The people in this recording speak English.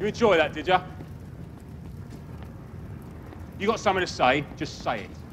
You enjoy that, did you? You got something to say? Just say it.